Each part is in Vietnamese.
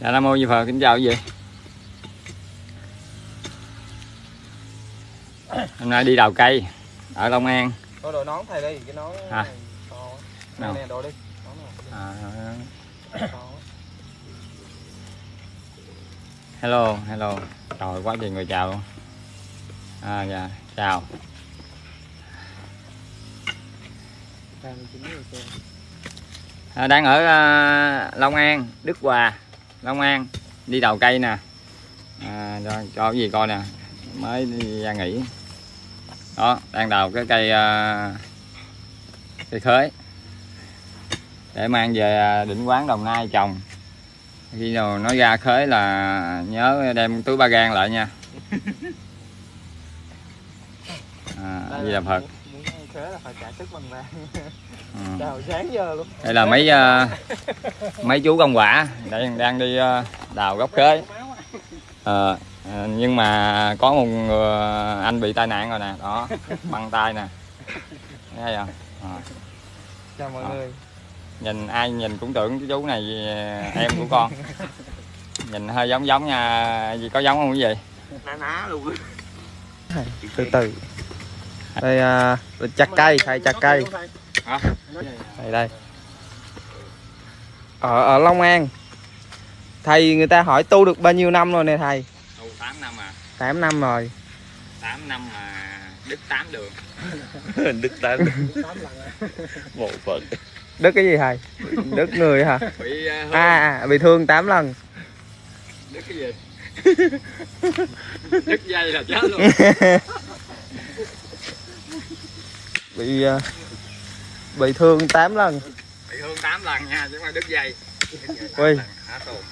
Dạ Nam Mô Di Phật, kính chào quý vị Hôm nay đi đào cây ở Long An Có đội nón thầy đi, cái nón À. này. Nè, đội đi. À. Hello, hello Trời quá trời người chào luôn À dạ, chào à, Đang ở à, Long An, Đức Hòa Long An Đi đào cây nè. À, cho, cho cái gì coi nè Mới đi ra nghỉ. Đó, đang đào cái cây à, Cây khới Để mang về à, định quán Đồng Nai trồng. Khi nào nó ra khới là nhớ đem túi ba gan lại nha. À, Di là Phật? Muốn, muốn khế là phải trả sức bằng vàng. Chào sáng giờ luôn. đây là mấy ờ, mấy chú công quả. Đây đang đi ờ, đào gốc Ờ, ờ, nhưng mà có một người anh bị tai nạn rồi nè. Đó băng tay nè. Thấy không? Ờ, Chào mọi À. người. nhìn ai nhìn cũng tưởng cái chú này em của con. Nhìn hơi giống giống nha. Gì có giống không cái gì? Ná ná luôn. từ từ. Đây à, chặt cây thầy chặt cây Hả? đây đây. Ở ở Long An. Thầy người ta hỏi tu được bao nhiêu năm rồi nè thầy? Tu 8 năm à. 8 năm rồi. 8 năm mà đứt 8 đường. Đức tám một phật đức cái gì thầy? Đức người hả? Bị ờ, hư. à, à bị thương 8 lần. Đứt cái gì? Đứt dây là chết luôn. Bị à, bị thương 8 lần. Bị thương 8 lần nha chứ phải đứt dây. Ui.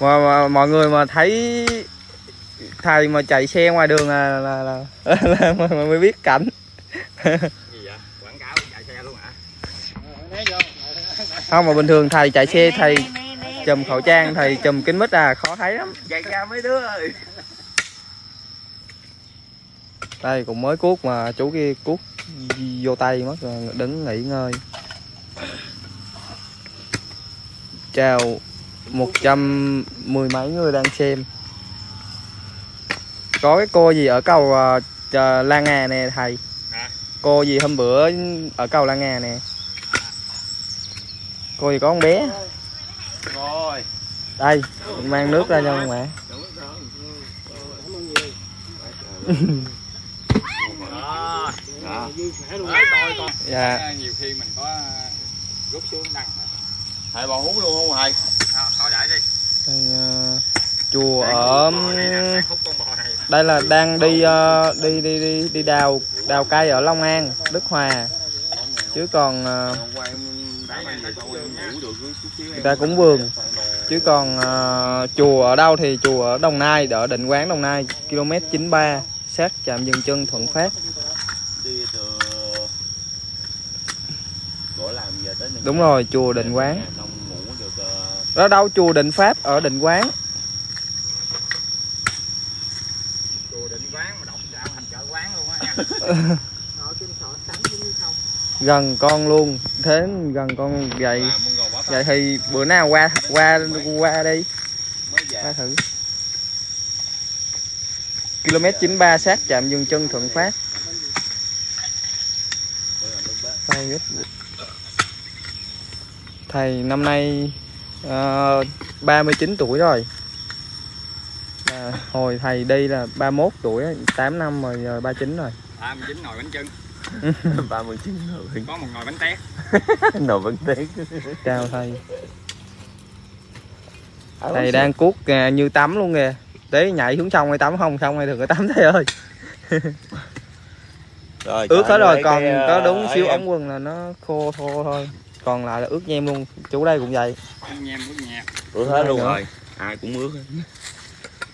Mà, mà mọi người mà thấy thầy mà chạy xe ngoài đường là là, là, là, mà- mà mới biết cảnh. Gì vậy? Quảng cáo chạy xe luôn hả? Không mà bình thường thầy chạy xe thầy chùm khẩu trang thầy chùm kính mít à khó thấy lắm. Chạy ra mấy đứa ơi. đây cũng mới cuốc mà chú kia cuốc vô tay mất rồi đứng nghỉ ngơi chào một trăm mười mấy người đang xem. Có cái cô gì ở cầu uh, La Nga nè thầy? Hả? cô gì hôm bữa ở cầu La Nga nè? Cô gì có con bé? Rồi. đây mang nước ra cho mẹ dạ. Ờ, nhiều khi mình có rút xuống đăng Thầy bò hút luôn không thầy? thôi để đi. Đây, ờ, chùa Đang ở này đây là đang đi ờ, đi đi đi đi đào đào cây ở Long An Đức Hòa. Chứ còn xíu người ta cũng vườn. Chứ còn ờ, chùa ở đâu thì chùa ở Đồng Nai ở định quán Đồng Nai km 93 sát trạm dừng chân Thuận Phát. Đi từ chỗ làm giờ tới Ninh đúng rồi chùa định quán Long ngủ được ờ, đó đâu chùa định Pháp ở định quán. Chùa định quán mà đọc sao thành chợ quán luôn á nha. Gần con luôn. Thế gần con vậy vậy thì bữa nào qua qua qua đi. Mới về. Qua thử. Km 93 sát trạm dừng chân Thuận Phát. Thầy năm nay uh, 39 tuổi rồi. À, hồi thầy đi là 31 tuổi á, 8 năm rồi giờ 39 rồi. ba mươi chín nồi bánh chưng 39 rồi có một nồi bánh tét. Nồi vẫn tiếc chào thầy. Thầy đang cuốc à, như tắm luôn kìa. Tí nhảy xuống sông hay tắm không? Xong hay đừng có tắm thầy ơi. Rồi ướt hết rồi còn cái, có ờ, đúng xíu em. ống quần là nó khô thô thôi còn lại là ướt nhem luôn. Chú đây cũng vậy. Ăn nhem ướt nhẹp ướt hết luôn Nữa. rồi. Ai cũng ướt hết.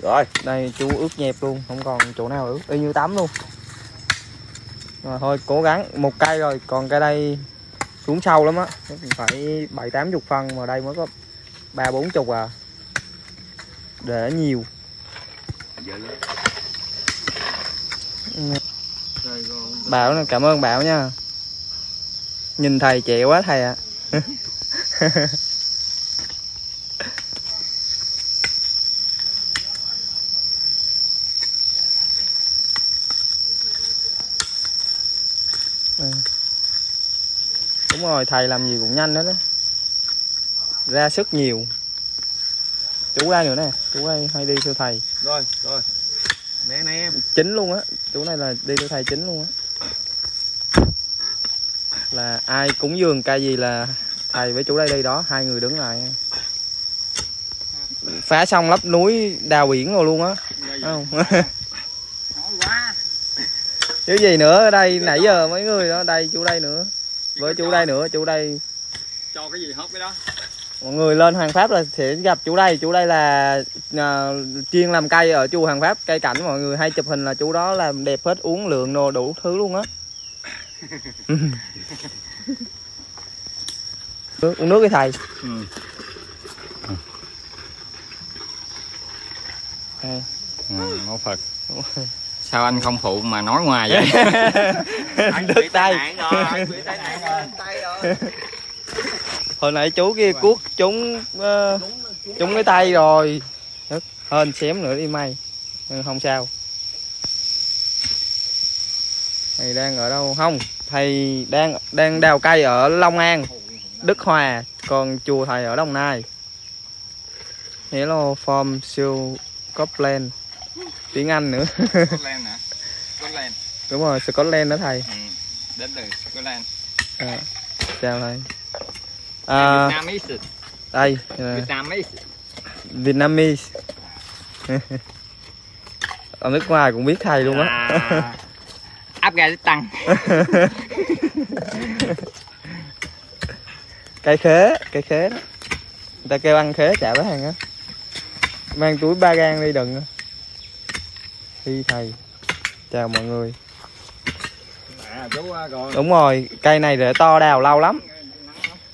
rồi. Đây chú ướt nhẹp luôn. Không còn chỗ nào ướt y như tắm luôn. Rồi thôi cố gắng. Một cây rồi. Còn cây đây xuống sâu lắm á. Phải bảy tám chục phân mà đây mới có ba bốn chục à. Để nhiều. Giờ bảo nè, cảm ơn bảo nha. Nhìn thầy trẻ quá thầy ạ Ừ. đúng rồi thầy làm gì cũng nhanh hết đó ra sức nhiều. Chú đây nữa nè chú đây hay đi theo thầy. Rồi rồi. Né né chính luôn á chú này là đi theo thầy chính luôn á là ai cúng dường cây gì là thầy với chú đây đi đó hai người đứng lại. Phá xong lấp núi đào biển rồi luôn á không? Chứ gì nữa ở đây nãy giờ mấy người đó đây chú đây nữa với chú đây nữa chú đây. Cho cái gì hốt cái đó. Mọi người lên Hoàng Pháp là sẽ gặp chú đây chú đây là à, chuyên làm cây ở chùa Hoàng Pháp cây cảnh mọi người hay chụp hình là chú đó làm đẹp hết uống lượng đồ đủ thứ luôn á nước uống nước đi thầy. Ừ. Ừ, mẫu phật. Sao anh không phụ mà nói ngoài vậy? Đứt tay. hồi nãy chú kia cuốc trúng ờ, trúng cái tay rồi. Hên xém nữa đi may. Ừ, không sao thầy đang ở đâu? Không thầy đang đang đào cây ở Long An Đức Hòa còn chùa thầy ở Đồng Nai. Hello from siêu Scotland. Tiếng Anh nữa. Scotland hả? Scotland. Đúng rồi Scotland đó thầy. Ừ. đến từ Scotland. À, chào thầy. À, Vietnamese. đây à, Vietnamese. Vietnamese. Ở nước ngoài cũng biết thầy luôn á. À, áp ga để tăng. cây khế cây khế đó. Người ta kêu ăn khế chả bán hàng á. Mang túi ba gan đi đừng thi thầy. Chào mọi người. À, rồi đúng rồi cây này rễ to đào lâu lắm.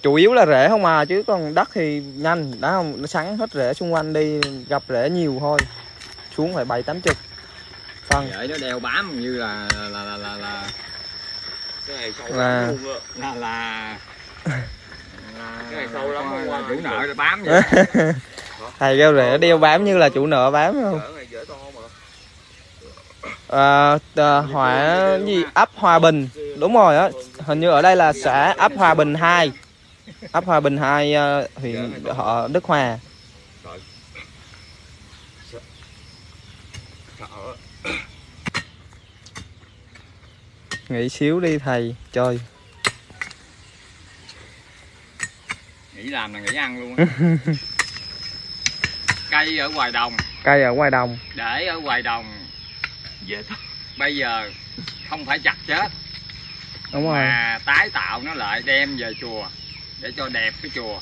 Chủ yếu là rễ không à chứ còn đất thì nhanh. Đã không nó sắn hết rễ xung quanh đi gặp rễ nhiều thôi. Xuống phải bảy tám chục phân để nó đeo bám như là là là là là cái này sâu Là- lắm luôn là, là, Cái này sâu lắm là- chủ nợ nó bám vậy. Thầy kêu rễ đeo bám như là chủ nợ bám không? À, à, hỏa gì? Ấp Hòa Bình. Đúng rồi á. Hình như ở đây là xã ấp Hòa Bình 2 ấp Hòa Bình 2 à, huyện họ Đức Hòa nghỉ xíu đi thầy. Trời. Nghĩ làm là nghĩ ăn luôn á. Cây ở ngoài đồng. Cây ở ngoài đồng. Để ở ngoài đồng. Dễ bây giờ không phải chặt chết. Đúng rồi. Mà tái tạo nó lại đem về chùa để cho đẹp cái chùa.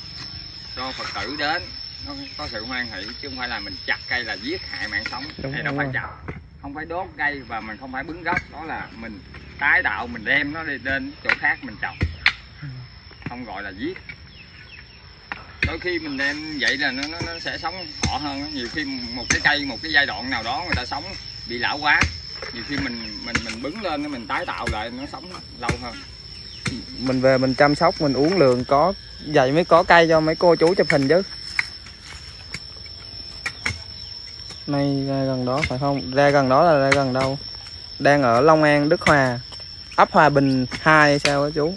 Cho phật tử đến nó có sự hoan hỷ chứ không phải là mình chặt cây là giết hại mạng sống. Đúng hay đâu phải chặt không phải đốt cây và mình không phải bứng gốc đó là mình tái tạo mình đem nó đi đến chỗ khác mình trồng. Không gọi là giết. Đôi khi mình đem vậy là nó, nó, nó sẽ sống họ hơn nhiều khi một cái cây một cái giai đoạn nào đó người ta sống bị lão quá nhiều khi mình mình mình bứng lên mình tái tạo lại nó sống lâu hơn. Mình về mình chăm sóc mình uống lượng có vậy mới có cây cho mấy cô chú chụp hình chứ. Nay ra gần đó phải không? Ra gần đó là ra gần đâu? Đang ở Long An Đức Hòa. Ấp Hòa Bình 2 hay sao á chú?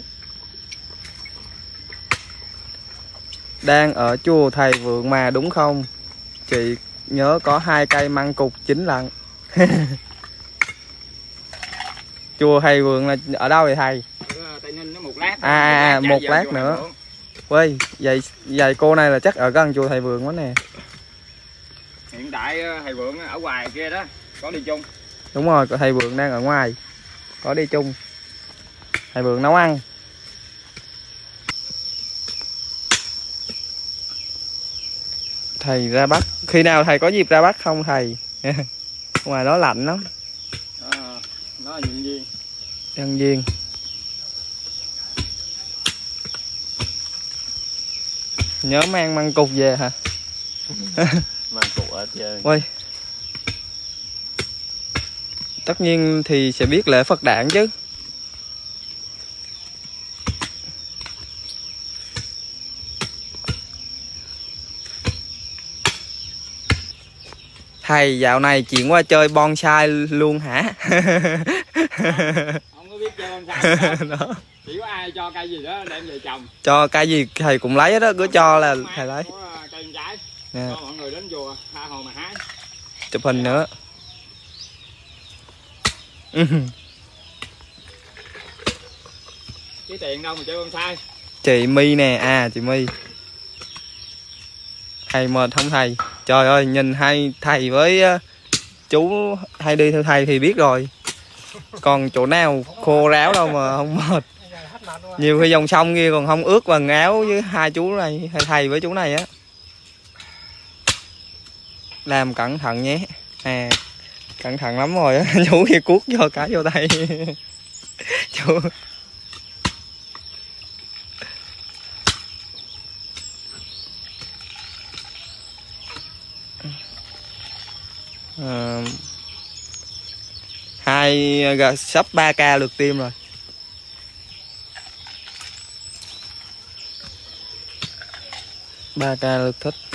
Đang ở chùa thầy vượng mà đúng không? Chị nhớ có hai cây măng cục chín lận. Chùa thầy vượng là ở đâu vậy thầy? Nó một lát. À, à, à, một lát nữa. Ui, vậy vậy cô này là chắc ở gần chùa thầy vượng quá nè. Hiện tại ờ, thầy vượng ở ngoài kia đó có đi chung Đúng rồi, thầy vượng đang ở ngoài. Có đi chung. Thầy vượng nấu ăn. Thầy ra Bắc, khi nào thầy có dịp ra Bắc không thầy? ngoài đó lạnh lắm, nó là nhân viên nhân viên. Nhớ mang măng cục về hả? Ui. Tất nhiên thì sẽ biết lễ Phật đản chứ. Thầy dạo này chuyển qua chơi bonsai luôn hả? không có biết chơi đó. Chỉ có ai cho cây gì đó đem về trồng cho cái gì thầy cũng lấy hết đó cứ cho là thầy lấy. có ờ, cây trái nè. Cho mọi người đến chùa tha hồ mà hái chụp hình nữa. Ừ, cái tiền đâu mà chơi bonsai chị My nè. À chị My. Thầy mệt không thầy? Trời ơi nhìn hai thầy với ờ, chú hay đi theo thầy thì biết rồi. Còn chỗ nào khô ráo đâu mà không mệt. Nhiều khi dòng sông kia còn không ướt quần áo với hai chú này hai thầy với chú này á làm cẩn thận nhé. À cẩn thận lắm rồi á. Chú kia cuốc vô cái vô tay. Chú à, ờ, hai ờ, sắp 3 k lượt tim rồi. Ba k lượt thích.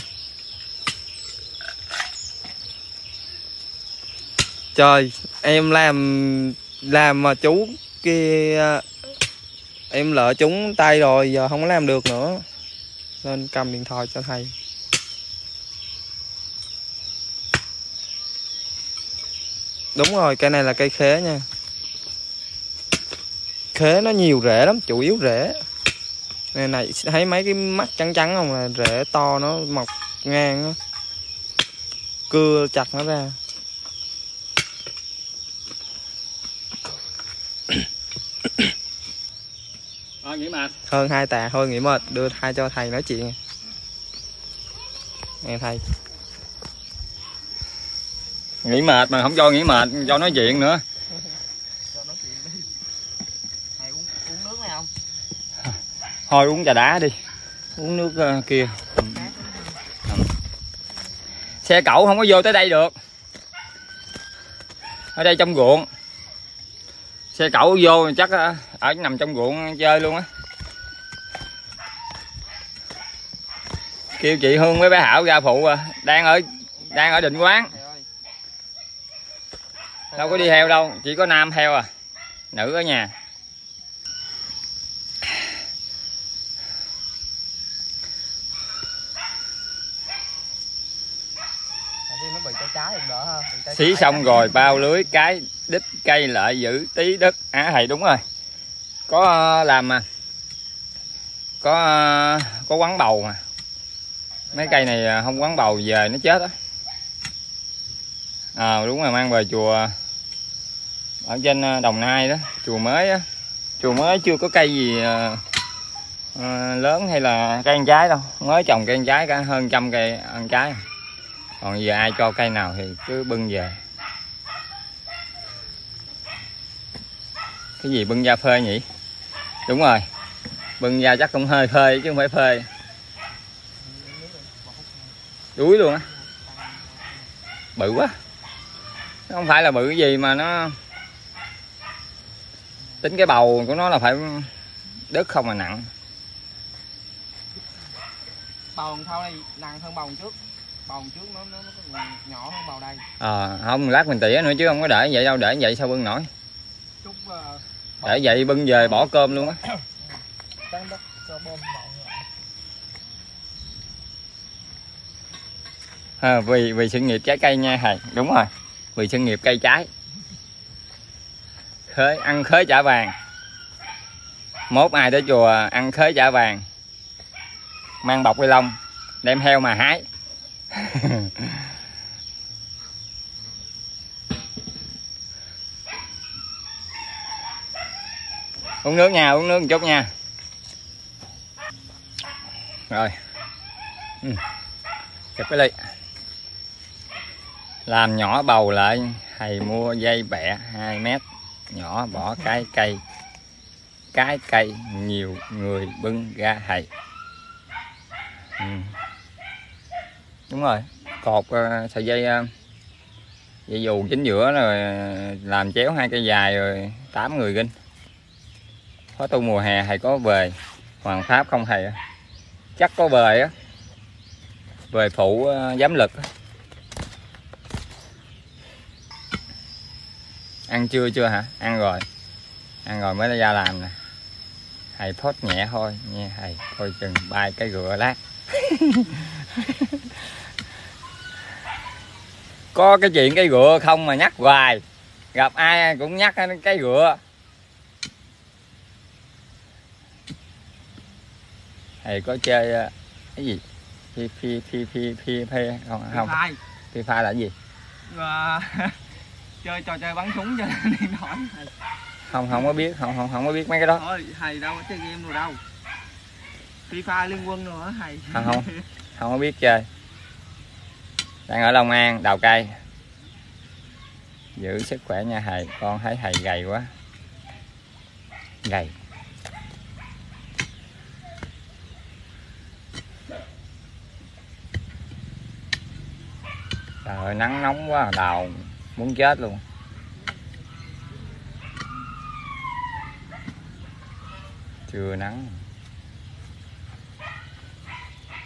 Trời, em làm làm mà chú kia, em lỡ trúng tay rồi, giờ không có làm được nữa. Nên cầm điện thoại cho thầy. Đúng rồi cây này là cây khế nha. Khế nó nhiều rễ lắm, chủ yếu rễ. Này này, thấy mấy cái mắt trắng trắng không? Là rễ to, nó mọc ngang á. Cưa chặt nó ra. Nghỉ mệt. Hơn hai tạ thôi nghỉ mệt đưa hai cho thầy nói chuyện. Nghe thầy. Nghỉ mệt mà không cho nghỉ mệt cho nói chuyện nữa. Thầy uống, uống nước này không? Thôi uống trà đá đi. Uống nước ờ, kia. Xe cẩu không có vô tới đây được. Ở đây trong ruộng. Xe cẩu vô chắc ờ, ở nằm trong ruộng chơi luôn á kêu chị hương với bé hảo ra phụ à. Đang ở đang ở định quán. Đâu có đi heo đâu, chỉ có nam heo à. Nữ ở nhà. Xí xong rồi, bao lưới, cái đít, cây lại giữ tí đất. Á thầy, đúng rồi. Có ờ, làm mà có ờ, có quắn bầu mà mấy cây này à, không quán bầu về nó chết á. À đúng rồi mang về chùa ở trên à, đồng nai đó chùa mới á. Chùa mới chưa có cây gì ờ, lớn hay là cây ăn trái đâu. Mới trồng cây ăn trái cả hơn trăm cây ăn trái. Còn giờ ai cho cây nào thì cứ bưng về. Cái gì bưng ra phơi nhỉ? Đúng rồi. Bưng ra chắc cũng hơi phơi chứ không phải phơi đuối luôn á. Bự quá. Nó không phải là bự cái gì mà nó tính cái bầu của nó là phải đất không mà nặng. Bầu sau này nặng hơn bầu trước. Bầu trước nó nó, nó nhỏ hơn bầu đây. Ờ không lát mình tỉa nữa chứ không có để vậy đâu để vậy sao bưng nổi. Chút uh, để vậy bưng về bỏ cơm luôn á tán đất cho bơm bầu à, vì vì sự nghiệp trái cây nha thầy. Đúng rồi. Vì sự nghiệp cây trái. Khới ăn khới chả vàng. Mốt ai tới chùa ăn khới chả vàng. Mang bọc ni lông đem heo mà hái. Uống nước nha uống nước một chút nha. Rồi. Ừ. chụp cái ly làm nhỏ bầu lại, thầy mua dây bẹ 2 mét, nhỏ bỏ cái cây. Cái cây, nhiều người bưng ra thầy. Ừ. đúng rồi, cột ờ, sợi dây ờ, dây dù chính giữa rồi ờ, làm chéo hai cây dài rồi, tám người ginh. Khóa tu mùa hè thầy có về hoàng pháp không thầy chắc có về á. Về phụ giám lực á. Ăn chưa chưa hả? Ăn rồi. Ăn rồi mới ra làm nè. Thầy phốt nhẹ thôi nha thầy coi chừng bay cái rửa lát. Có cái chuyện cái rửa không mà nhắc hoài. Gặp ai cũng nhắc cái rửa. Thầy có chơi ờ, cái gì? Phi phi phi phi phi phi không? Không phi pha là cái gì chơi trò chơi bắn súng cho nên điện thoại. không không có biết không không không có biết mấy cái đó. Thôi, thầy đâu có chơi game rồi đâu. FIFA liên quân rồi hả thầy? không không. Không có biết chơi. Đang ở Long An đào cây giữ sức khỏe nha thầy con thấy thầy gầy quá. Gầy. Trời ơi nắng nóng quá đào muốn chết luôn. Chưa nắng.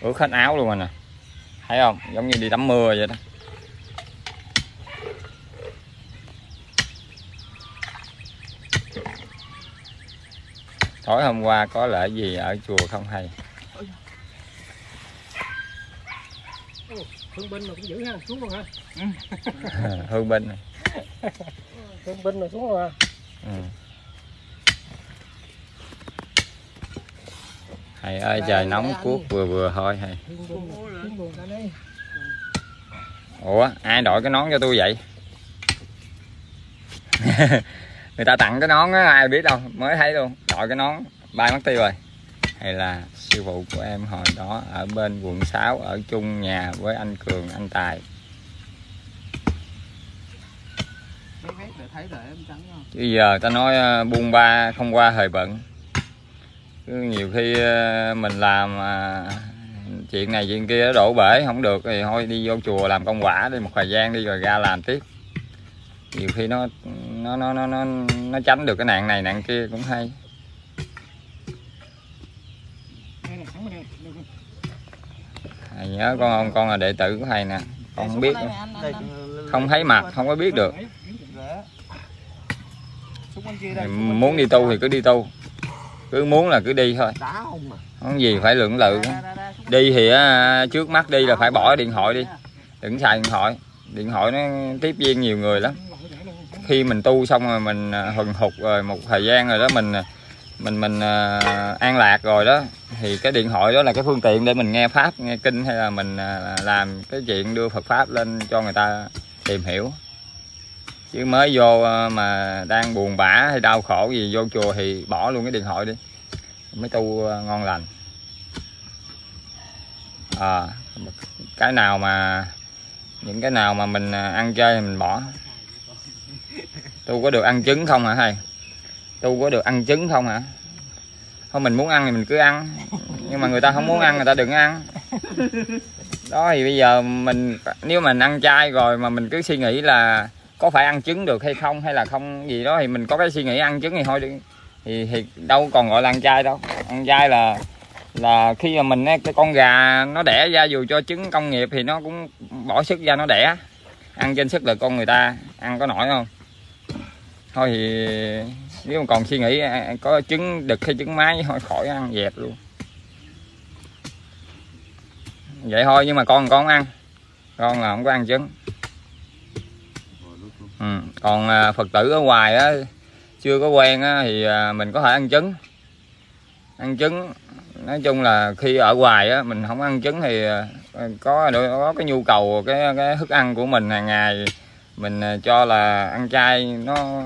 Ướt hết áo luôn rồi nè. Thấy không? Giống như đi tắm mưa vậy đó. Tối hôm qua có lễ gì ở chùa không hay? Thương binh mà cũng giữ ha xuống luôn ha hương binh thương binh mà xuống luôn ha ừ. thầy ơi trời nóng cuốc vừa vừa thôi thầy. Thương ủa ai đội cái nón cho tôi vậy? Người ta tặng cái nón á ai biết đâu mới thấy luôn đội cái nón bay mất tiêu rồi hay là sư phụ của em hồi đó ở bên quận 6 ở chung nhà với anh cường anh tài. Chứ giờ ta nói ờ, buôn ba không qua thời bận. Cứ nhiều khi ờ, mình làm à, chuyện này chuyện kia đổ bể không được thì thôi đi vô chùa làm công quả đi một thời gian đi rồi ra làm tiếp. Nhiều khi nó nó nó nó nó, nó tránh được cái nạn này nạn kia cũng hay đây này thẳng bên đây Đây, đây thầy nhớ con không con là đệ tử của thầy nè. Con không biết nữa. Không thấy mặt, không có biết được. Thì muốn đi tu thì cứ đi tu. Cứ muốn là cứ đi thôi. Không gì phải lượng lự. Đi thì trước mắt đi là phải bỏ điện thoại đi. Đừng xài điện thoại. Điện thoại nó tiếp viên nhiều người lắm. Khi mình tu xong rồi mình à, hừng hụt rồi một thời gian rồi đó, mình à, mình mình uh, an lạc rồi đó. Thì cái điện thoại đó là cái phương tiện để mình nghe pháp nghe kinh hay là mình uh, làm cái chuyện đưa Phật pháp lên cho người ta tìm hiểu. Chứ mới vô uh, mà đang buồn bã hay đau khổ gì vô chùa thì bỏ luôn cái điện thoại đi. Mới tu uh, ngon lành. À, cái nào mà những cái nào mà mình ăn chơi thì mình bỏ. Tu có được ăn trứng không hả thầy? Tu có được ăn trứng không hả? Thôi mình muốn ăn thì mình cứ ăn. Nhưng mà người ta không muốn ăn người ta đừng ăn. Đó thì bây giờ mình nếu mình ăn chay rồi mà mình cứ suy nghĩ là có phải ăn trứng được hay không hay là không gì đó thì mình có cái suy nghĩ ăn trứng thì thôi đi. Thì, thì đâu còn gọi là ăn chay đâu. Ăn chay là là khi mà mình cái con gà nó đẻ ra dù cho trứng công nghiệp thì nó cũng bỏ sức ra nó đẻ. Ăn trên sức lực con người ta ăn có nổi không? Thôi thì nếu mà còn suy nghĩ à, à, có trứng đực hay trứng mái thôi khỏi ăn dẹp luôn. Vậy thôi nhưng mà con con không ăn. Con là không có ăn trứng. Ừ. còn à, phật tử ở ngoài á chưa có quen á, thì mình có thể ăn trứng. Ăn trứng nói chung là khi ở ngoài á mình không ăn trứng thì có có cái nhu cầu cái cái thức ăn của mình hàng ngày mình à, cho là ăn chay nó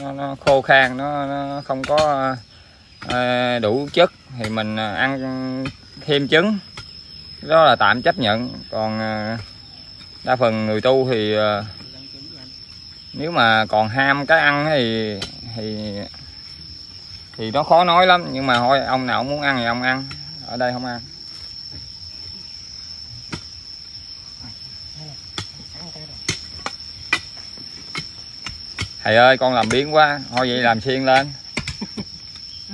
nó, nó khô khan nó, nó không có à, đủ chất. Thì mình à, ăn thêm trứng. Đó là tạm chấp nhận. Còn đa phần người tu thì nếu mà còn ham cái ăn thì thì thì nó khó nói lắm. Nhưng mà thôi ông nào muốn ăn thì ông ăn. Ở đây không ăn. Thầy ơi con làm biến quá. Thôi vậy làm xiên lên.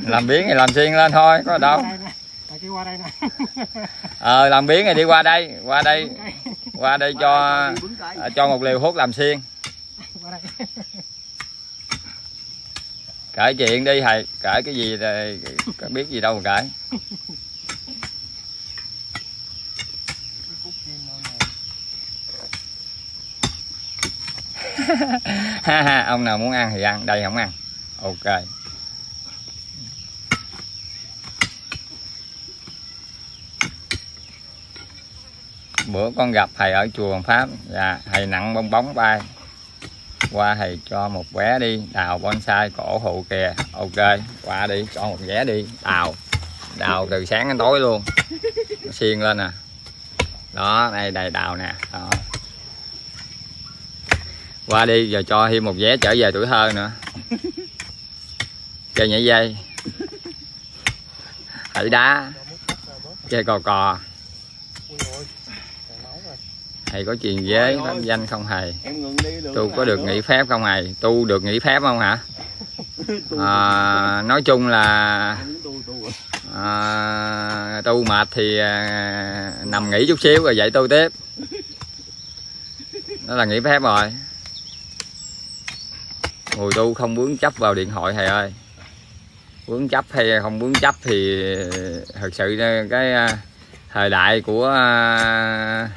Làm biến thì làm xiên lên thôi có đâu. Ờ làm biến thì đi qua đây qua đây qua đây cho ờ, cho một liều hút làm xiên. Qua đây. kể chuyện đi thầy kể cái gì thì biết gì đâu mà kể ha ha, ông nào muốn ăn thì ăn, đây không ăn. Ok. Bữa con gặp thầy ở chùa Pháp và thầy nặng bong bóng bay qua thầy cho một vé đi, đào bonsai cổ thụ kìa. Ok, qua đi, cho một vé đi, đào. Đào từ sáng đến tối luôn. Xiên lên nè đó, đây đầy đào nè. Đó qua đi giờ cho thêm một vé trở về tuổi thơ nữa. Chơi nhảy dây. Thảy đá. Chơi cò cò. Thầy có truyền giới pháp danh không thầy? Tu có được nghỉ phép không thầy? Tu được nghỉ phép không hả? À, nói chung là à, tu mệt thì à, nằm nghỉ chút xíu rồi dậy tu tiếp. Đó là nghỉ phép rồi ngồi tu không vướng chấp vào điện thoại thầy ơi. Vướng chấp hay không vướng chấp thì thật sự cái à, thời đại của à,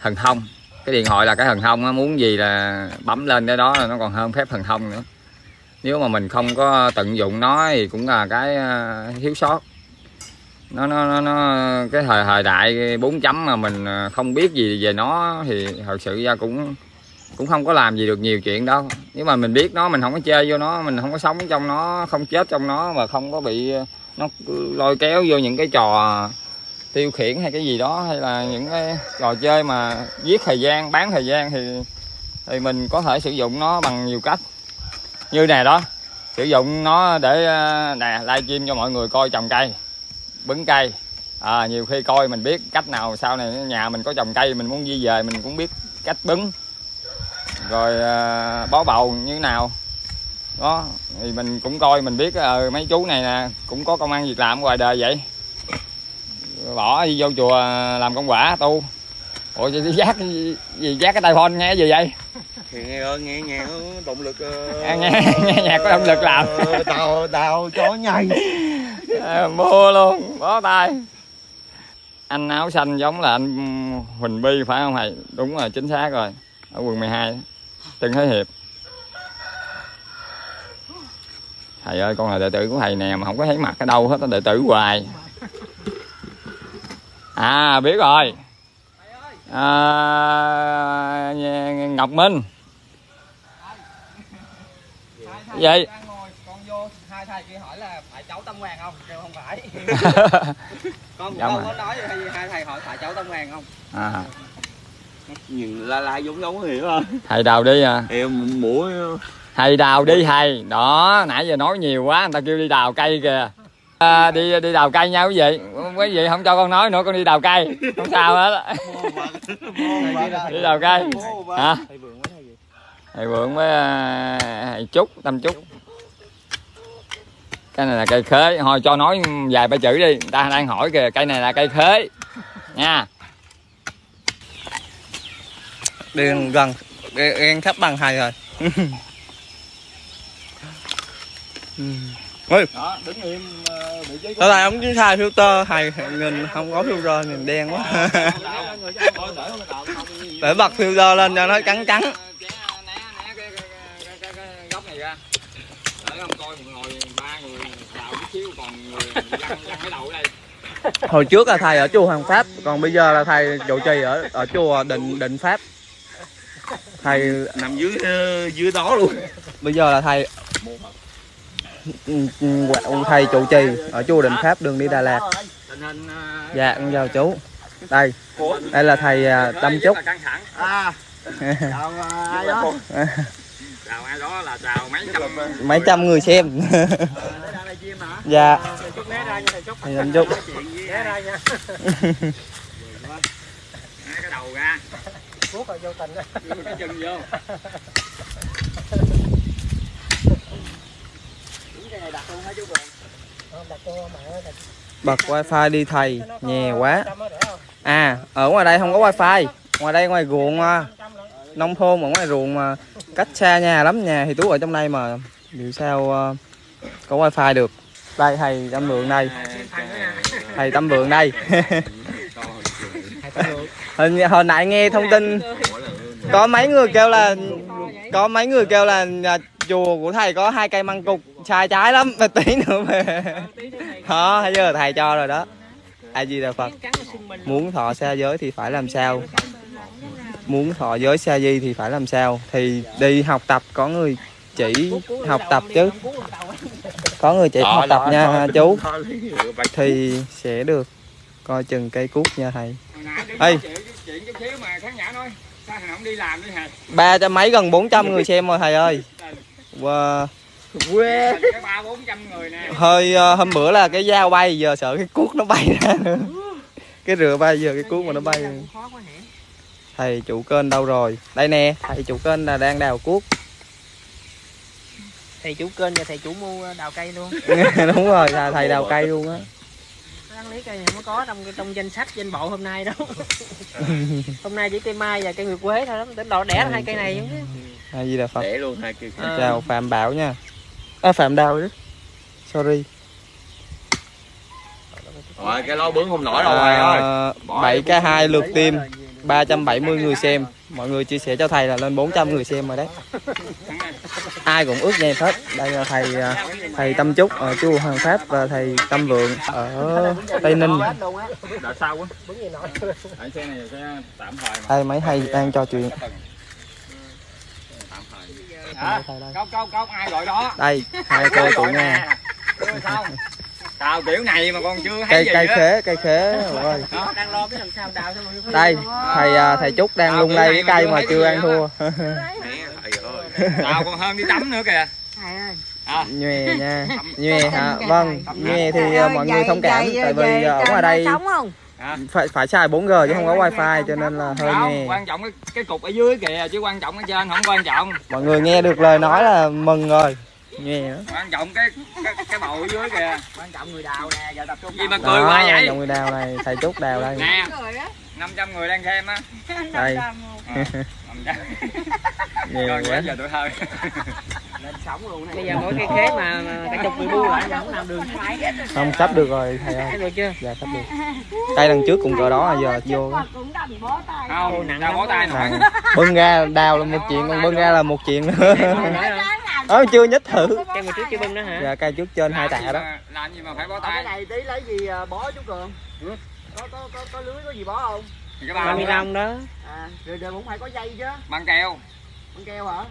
thần thông cái điện thoại là cái thần thông á, muốn gì là bấm lên cái đó là nó còn hơn phép thần thông nữa. Nếu mà mình không có tận dụng nó thì cũng là cái à, thiếu sót. Nó nó nó, nó cái thời thời đại 4 chấm mà mình không biết gì về nó thì thật sự ra cũng cũng không có làm gì được nhiều chuyện đâu. Nếu mà mình biết nó mình không có chơi vô nó mình không có sống trong nó không chết trong nó mà không có bị ờ, nó lôi kéo vô những cái trò tiêu khiển hay cái gì đó hay là những cái trò chơi mà giết thời gian bán thời gian thì thì mình có thể sử dụng nó bằng nhiều cách. Như này đó sử dụng nó để ờ, nè livestream cho mọi người coi trồng cây bứng cây. À, nhiều khi coi mình biết cách nào sau này nhà mình có trồng cây mình muốn di về mình cũng biết cách bứng rồi à, bó bầu như thế nào? Đó thì mình cũng coi mình biết ờ, mấy chú này nè cũng có công ăn việc làm ngoài đời vậy. Bỏ đi vô chùa làm công quả tu. Ủa gì giác gì, giác cái tai phone nghe gì vậy? Thì nghe nghe nghe có động lực ờ, nghe nghe, nghe nhạc có động lực làm. ờ, đào đào chó nhầy. À, mua luôn bó tay. Anh áo xanh giống là anh Huỳnh Bi phải không thầy? Đúng rồi chính xác rồi ở quận 12 Tân Thế Hiệp. Thầy ơi con là đệ tử của thầy nè mà không có thấy mặt ở đâu hết đệ tử hoài. À biết rồi. À, Ngọc Minh. Vậy. Hai thầy kia hỏi là phải cháu tâm hoàng không kêu không phải. Con cũng Dạ không có nói hay hai thầy hỏi phải cháu tâm hoàng không? À, nhìn la la giống giống hiểu không? Thầy đào đi à. Em mũi. Thầy đào đi thầy. Đó nãy giờ nói nhiều quá người ta kêu đi đào cây kìa. À, đi đi đào cây nha quý vị. Quý vị không cho con nói nữa con đi đào cây. Không sao hết. Đi đào cây. Hả? Thầy vượng với à, thầy trúc tâm trúc. Cái này là cây khế. Thôi cho nói vài ba chữ đi. Người ta đang hỏi kìa cây này là cây khế. Nha điền gần đen thấp bằng thầy rồi. Đó đứng im ờ, vị Ở đây ông chứ sai filter thầy nhìn không có filter nhìn đen quá. Để bật filter lên cho nó trắng trắng. Góc này ra. Để không coi một ngồi ba người đào chút xíu còn người lăn lăn cái đầu ở đây? Hồi trước là thầy ở chùa Hoàng Pháp còn bây giờ là thầy trụ trì ở ở chùa Định Định Pháp thầy nằm dưới ờ, dưới đó luôn. Bây giờ là thầy thầy trụ trì ở chùa Định Pháp đường đi Đà Lạt. Dạ con chào chú. Đây đây là thầy à, Tâm Trúc. À chào ai đó là chào mấy trăm mấy trăm người xem. Dạ. Thầy Tâm Trúc. Né ra nha Hai cái đầu ra thuốc rồi vô tình đưa cái chân vô. Bật wifi đi thầy nhè quá. à ở ngoài đây không có wifi. Ngoài đây ngoài ruộng à, nông thôn ở ngoài ruộng mà. Cách xa nhà lắm nhà thì tú ở trong đây mà. Vì sao ờ, có wifi được? Đây thầy tâm vượng đây. Thầy tâm vượng đây hồi, hồi nãy nghe thông tin có mấy người kêu là có mấy người kêu là nhà chùa của thầy có hai cây măng cục sai trái lắm mà tí nữa về. Đó thấy chưa? Thầy cho rồi đó. Ai gì là phật. Muốn thọ xa giới thì phải làm sao? Muốn thọ giới sa di thì phải làm sao? Thì đi học tập có người chỉ học tập chứ. Có người chỉ học tập nha chú. thì sẽ được coi chừng cây cút nha thầy. Ê. chuyện chút xíu mà khán giả nói sao thằng không đi làm đi hả? Ba trăm mấy gần 400 người xem rồi thầy ơi. Wow. quê ba bốn trăm người nè. Hơi ờ, hôm bữa là cái dao bay giờ sợ cái cuốc nó bay ra nữa. Cái rửa bay giờ cái cuốc mà nó bay. Thầy chủ kênh đâu rồi? Đây nè thầy chủ kênh là đang đào cuốc. Thầy chủ kênh và thầy chủ mua đào cây luôn. Đúng rồi là thầy đào cây luôn á lý cây này không có trong trong danh sách danh bộ hôm nay đâu. Hôm nay chỉ cây mai và cây nguyệt quế thôi lắm đến độ đẻ hai cây này chứ hay gì là phật? Để luôn hai kia Ờ. chào phạm bảo nha. À, phạm đào đấy sorry. Rồi cái ló bướng không nổi đâu mày ơi. À, 7 cái hai lượt tim 370 người xem. Mọi người chia sẻ cho thầy là lên 400 người xem rồi đấy. Ai cũng ước nghe hết đây là thầy à, thầy tâm trúc ở chùa hoàng pháp và thầy tâm vượng ở tây ninh. Đây mấy thầy đang trò chuyện. Gọi đó? Đây hai cô chủ nhà Sao kiểu này mà còn chưa thấy cây cây khế cây khế rồi đang lo cái làm sao đào sao mà đây thầy à, thầy trúc đang lung lay cái cây mà chưa ăn thua. Sao còn hơn đi tắm nữa kìa. Thầy ơi. à, nhòe nha. Nhòe hả? vâng nhòe thì à, mọi người thông cảm tại vì à, ở ngoài đây à. phải phải xài 4G chứ không có wifi cho nên là hơi nghe quan trọng cái, cái cục ở dưới kìa chứ quan trọng ở trên không quan trọng. Mọi người nghe được lời nói là mừng rồi nghe quan trọng cái cái, cái bầu ở dưới kìa. Quan trọng người đào nè giờ tập trung gì mà cười quá vậy? trong người đào này thầy trúc đào đây. Nè Cười á. 500 người đang xem á. Đây. Ờ, 500. nghe Rồi quá giờ tuổi thơ lên sống luôn bây giờ mỗi cây khế mà, mà cả chục người bu lại không làm được. Không sắp được rồi thầy ơi. Được chưa? Dạ sắp được. Cây lần trước cũng cỡ đó à giờ vô. không nặng bó tay Nặng. bưng ra đào là một chuyện còn bưng ra là một chuyện nữa Làm đó chưa nhích thử. Cây mà trước chưa bưng nữa hả? Dạ cây trước trên hai tạ đó. làm gì mà phải bó cái tay? này tí lấy gì à, bó chú cường có có có có lưới có gì bó không? Thì cái ba bao ni lông đó. À, rồi rồi cũng phải có dây chứ. Băng keo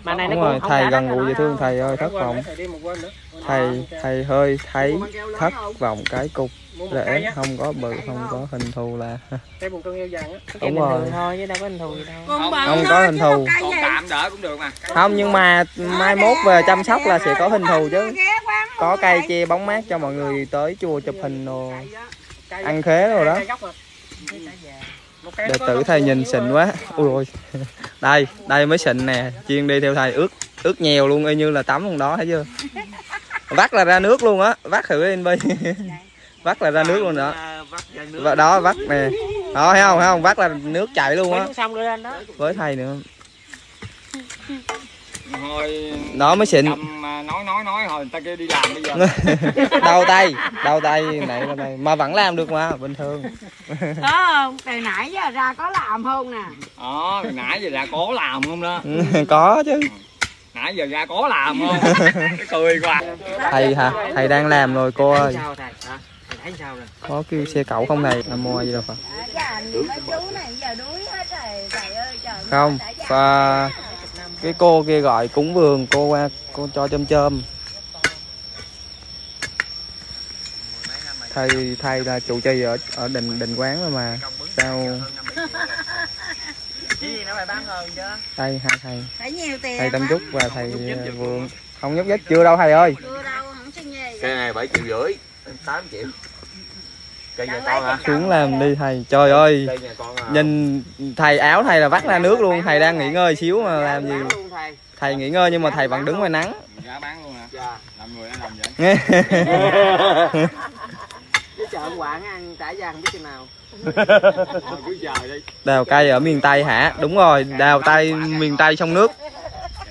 Mà này nó Đúng rồi, thầy gần gũi rồi dễ thương, thầy ơi, thất vọng. thầy đi một quên nữa. Thầy thầy hơi thấy thất vọng cái cục rễ không có bự không có hình thù là Đúng rồi. thường thôi chứ đâu có hình thù gì đâu. Còn Không, có hình thù. không nhưng mà mai mốt về chăm sóc là sẽ có hình thù chứ. Có cây che bóng mát cho mọi người tới chùa chụp hình đồ. Ăn khế rồi đó đệ tử thầy nhìn xịn quá. ui ôi đây đây mới xịn nè. Chuyên đi theo thầy ướt ướt nhèo luôn y như là tắm luôn đó thấy chưa? Vắt là ra nước luôn á vắt thử in bi. Vắt là ra nước luôn đó. Và đó vắt nè. Đó thấy không thấy không? Vắt là nước chảy luôn á. Với thầy nữa thôi đó mới xịn. cầm mà nói nói nói hồi người ta kêu đi làm bây giờ. Đau tay đau tay này đau tay mà vẫn làm được mà bình thường. Có không? Từ nãy giờ ra có làm không nè? đó hồi nãy giờ ra có làm không đó? Có chứ. Nãy giờ ra có làm không? Cái cười quá. Thầy hả? Thầy đang làm rồi cô ơi. Sao thầy? Hả? Thầy thấy sao rồi? Có kêu xe cẩu không gì đâu Dạ, mấy chú này giờ đuối hết rồi. Thầy ơi, trời Không, và-. Cái cô kia gọi cúng vườn cô qua cô cho chôm chôm. Thầy thầy là trụ trì ở ở đình đình quán rồi mà. Sao? Cái gì nó phải bán hơn chứ? Đây hai thầy Phải nhiều tiền thầy tâm trúc và thầy ờ, vườn không nhúc nhích chưa đâu thầy ơi. Đưa đâu, không xin gì. cây này bảy triệu rưỡi tám triệu nhà con hả? xuống làm đi thầy. Trời ơi cây nhà con à nhìn thầy áo thầy là vắt ra nước luôn. Thầy đang nghỉ ngơi xíu mà làm gì? luôn thầy. Thầy nghỉ ngơi nhưng mà thầy vẫn đứng ngoài nắng. Giá bán luôn hả? Dạ. Làm người đã làm vậy. Nghe chứ chợ quảng ăn trả vàng không biết chừng nào. Thôi cứ chờ đi. Đào cây ở miền tây hả? Đúng rồi đào tây miền tây sông nước.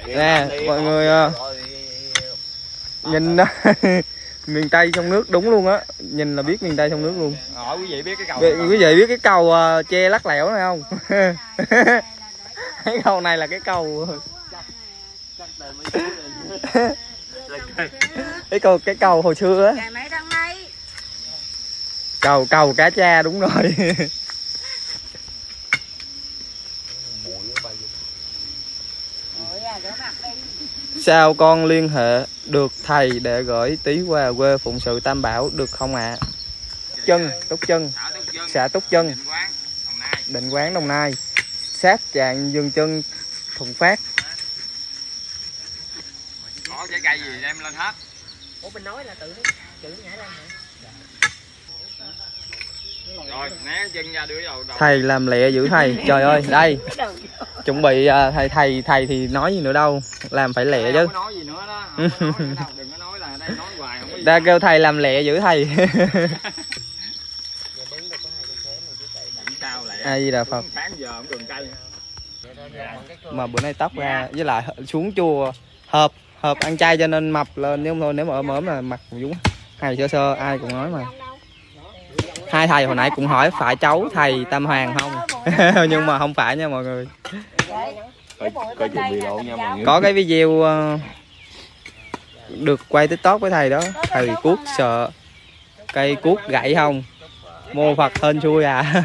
Nè mọi người ờ, nhìn đó miền tây trong nước đúng luôn á. Nhìn là biết miền tây trong nước luôn. Hỏi quý vị biết cái cầu quý, vị biết cái cầu ờ, che lắc lẻo này không? Cái cầu này là cái cầu cái cầu cái cầu hồi xưa á. Ngày mấy tháng mấy cầu cầu cá cha đúng rồi. Sao con liên hệ được thầy để gửi tí quà quê phụng sự tam bảo được không ạ? Chân túc chân. Xã Túc chân. Định Quán Đồng Nai. Định quán đồng nai sát trạng dương chân thuận phát. Có trái cây gì đem lên hết? Ủa mình nói là tự nó tự nhảy lên hả rồi né chân ra đưa đầu đầu thầy làm lẹ dữ thầy. Trời ơi đây. Chuẩn bị à, thầy thầy thầy thì nói gì nữa đâu. Làm phải lẹ chứ. không có nói gì nữa đó. Không có nói nữa đâu. Đừng có nói là đây nói hoài không có gì đã kêu thầy làm lẹ dữ thầy. A di đà phật? Sáng giờ không đường cây. Mà bữa nay tóc ra với lại xuống chùa hợp hợp ăn chay cho nên mập lên. Nếu không thôi nếu mà ốm ốm là mặt dúng hay sơ sơ ai cũng nói mà hai thầy hồi nãy cũng hỏi phải cháu thầy tam hoàng không? Nhưng mà không phải nha mọi người. Có cái video ờ, được quay tiktok với thầy đó. Thầy cuốc sợ. Cây cuốc gãy không? Mô phật hên xui à.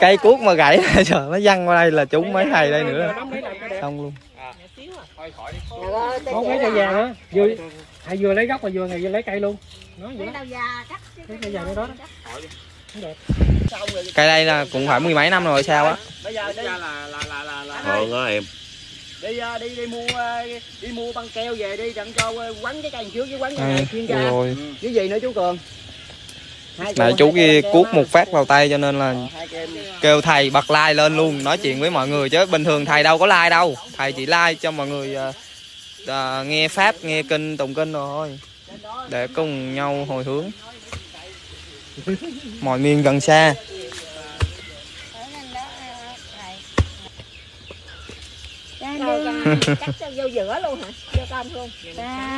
Cây cuốc mà gãy trời nó văng qua đây là chúng mấy thầy đây nữa. Xong luôn. Thôi khỏi đi có mấy cây vàng á vừa hay vừa lấy gốc mà vừa ngày vừa lấy cây luôn. Vậy đó. cái cây vàng đó đó cây đây là cũng phải mười mấy năm rồi sao á? Bây giờ đi. Là là là là, là. Hơn á em. Đi à, đi đi mua à, đi mua băng keo về đi đặng cho à, quấn cái cây trước với quấn cái à, này chuyên gia. với gì nữa chú cường? Nãy con, chú kia cuốc một phát vào tay cho nên là kêu thầy bật like lên luôn nói chuyện với mọi người chứ bình thường thầy đâu có like đâu thầy chỉ like cho mọi người à, nghe pháp nghe kinh tụng kinh rồi thôi. Để cùng nhau hồi hướng. Mọi miền gần xa.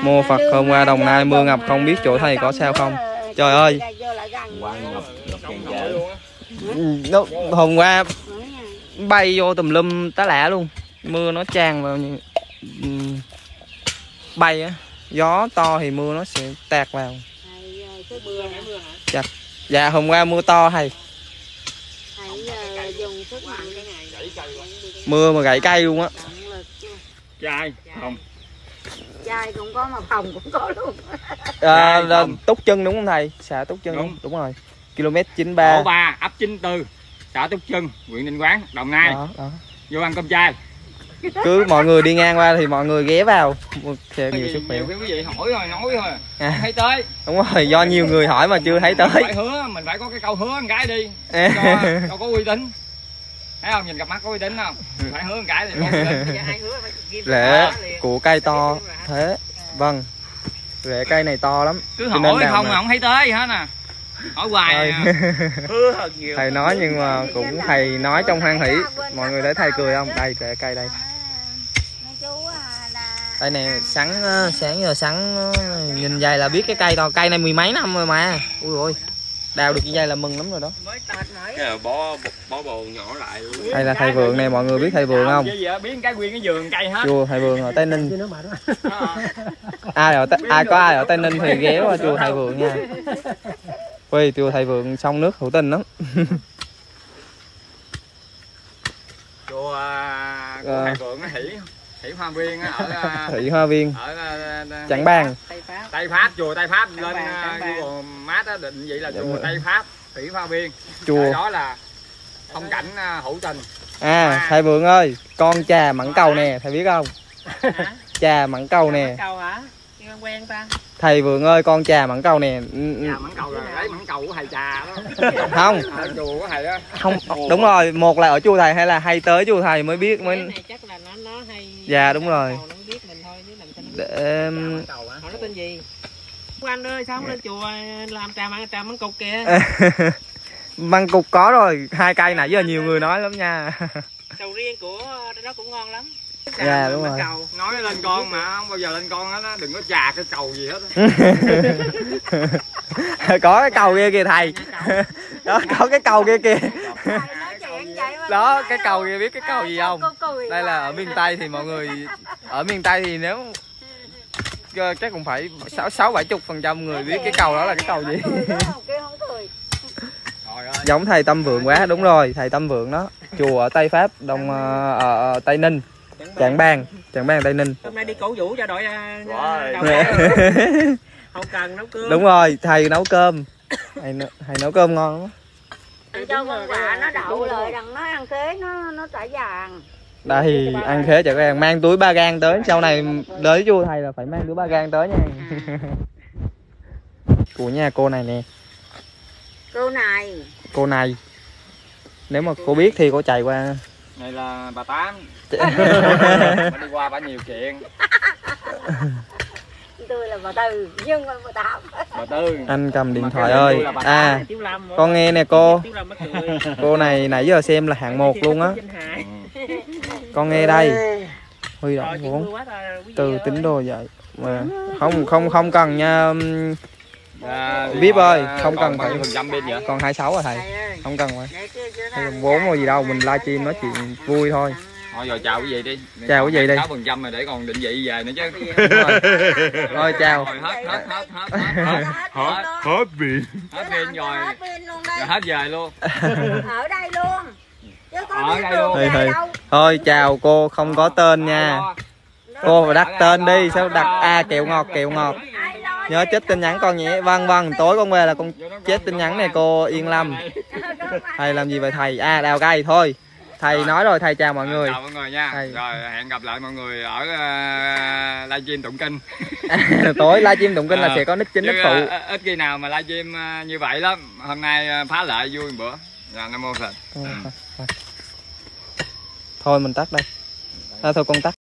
Mô phật hôm qua đồng nai mưa ngập không biết chỗ thầy có sao không? Trời ơi. Hôm qua bay vô tùm lum tá lạ luôn. Mưa nó tràn vào bay á gió to thì mưa nó sẽ tạt vào. Ờ, cái mưa hả? Dạ hôm qua mưa to hay. Thầy ờ, mưa mà gãy cây luôn á. Trai không. Chai cũng có mà phòng cũng có luôn. À, Dạ, là túc chân đúng không thầy? Xã túc chân đúng, Đúng. rồi. Km 93 tổ ba ấp 94 xã Túc Trưng huyện Định Quán Đồng Nai. Đó, đó. vô ăn cơm chay cứ mọi người đi ngang qua thì mọi người ghé vào. Mua theo nhiều sức khỏe. nhiều cái quý vị hỏi rồi nói thôi à, thấy tới. Đúng rồi do nhiều người hỏi mà chưa thấy tới. Mình phải hứa mình phải có cái câu hứa một cái đi. Cho câu có uy tín. Thấy không? Nhìn cặp mắt có uy tín không? Phải hứa một cái thì rễ của cây to. Thế. Vâng. Rễ cây này to lắm. Cứ Cho hỏi không mà. mà không thấy tới gì hết nè hỏi hoài à. hứa hơn nhiều. Thầy nói nhưng mà cũng thầy nói trong hoan hỷ. mọi người thấy thầy cười không? đây rễ cây đây à, đây nè sắn ờ, sáng giờ sắn ờ, nhìn dây là biết cái cây to. Cây này mười mấy năm rồi mà. Ui ôi đào được như vậy là mừng lắm rồi đó. Mới tạt nổi cái là bó bó bầu nhỏ lại. Luôn đây là thầy vượng này mọi người biết thầy vượng không? Biến cái nguyên cái vườn cây hết. Chùa thầy vượng ở tây ninh. Chứ nó mệt quá ai ở ai có ai ở tây ninh thì ghé qua chùa thầy vượng nha. Ui chùa thầy vượng sông nước hữu tình lắm. Chùa à, của Ờ. thầy vượng á, hỷ hỷ hoa viên ở thị hoa viên. ở chẳng bàn tay pháp. Tây pháp chùa tây pháp lên Bàng. Google á, định vị là chùa tây pháp thủy hoa viên. Chùa. Đó là phong cảnh à, hữu tình. À thầy vượng ơi con trà mặn cầu nè thầy biết không? Hả? Trà mặn cầu nè. Quen ta. Thầy vượng ơi con trà mặn cầu nè. Ừ, ừ. nhà mãn cầu là lấy mãn cầu của thầy trà đó. Không. Ở chùa của thầy á. Không đúng rồi một là ở chùa thầy hay là hay tới chùa thầy mới biết cái mới này chắc là nó Dạ, đúng rồi. cầu nó mới biết mình thôi chứ làm sao nó biết. để um, mãn cầu á. Hỏi nó tên gì? Ông anh ơi sao không lên chùa làm trà măng trà măng cục kìa? Măng cục có rồi hai cây nãy giờ nhiều người nói lắm nha. Sầu riêng của nó cũng ngon lắm. Dạ, đúng rồi. cầu nói lên con mà không bao giờ lên con hết á đừng có chà cái cầu gì hết có cái cầu kia kìa thầy. Đó có cái cầu kia kìa đó cái cầu kia biết cái cầu gì không? đây là ở miền tây thì mọi người ở miền tây thì nếu ờ, chắc cũng phải sáu sáu bảy chục phần trăm người biết cái cầu đó là cái cầu gì. Nó cười, đúng không? Kêu không cười. trời ơi. Giống thầy tâm vượng quá đúng rồi thầy tâm vượng đó. Chùa ở tây pháp đông ờ, ở, ở tây ninh. Trảng bàng. Trảng bàng tây ninh. Hôm nay đi cổ vũ cho đội à, đầu cá. không cần nấu cơm. Đúng rồi thầy nấu cơm. Thầy, nấu- thầy nấu cơm ngon lắm Ăn cho con quạ nó đậu lời đằng nó ăn khế nó nó trả vàng. đây ăn khế chợ hàng mang túi ba gang tới. Sau này tới chùa thầy là phải mang túi ba gang tới nha. Của nhà cô này nè. Cô này. Cô này. Nếu mà cô biết thì cô chạy qua. Này là bà tám. Bà đi qua bà nhiều chuyện tôi là bà Từ nhưng mà bà Tám. bà tư. Anh cầm điện thoại ơi. à con nghe nè cô. Cô này nãy giờ xem là hạng một luôn á. Con nghe đây. Huy động vốn. từ tính đồ vậy mà không không không cần nha um, à, Vip ơi, không cần phải- còn 26 rồi thầy? Không cần phải. Vốn rồi gì đâu, mình dạ, livestream nói chuyện vui thôi thôi rồi chào quý vị đi. Mình chào quý vị đi. Sáu phần trăm mà để còn định vị về nữa chứ. Rồi. rồi chào. Rồi, hết hết hết hết hết hết. Hết hết hết hết rồi hết pin luôn đi. Rồi hết về luôn. Ở đây luôn. Chứ có ở đây luôn. thì, thì. thôi. Chào cô không có tên nha. Cô phải đặt tên đi sao đặt a kẹo ngọt kẹo ngọt. Nhớ chết tin nhắn con nhé vâng vâng. Tối con về là con chết vâng, tin nhắn này vâng. cô yên lâm vâng. thầy làm gì vậy thầy? A à, đào cây thôi thầy nói rồi thầy chào mọi người. chào mọi người nha. Thầy. rồi hẹn gặp lại mọi người ở uh, livestream tụng kinh. Tối livestream tụng kinh là Ờ. sẽ có nick chính nick phụ. ờ, ít khi nào mà livestream ờ, như vậy lắm. Hôm nay phá lệ vui một bữa. Dạ nam mô phật. Thôi mình tắt đây. À, thôi con tắt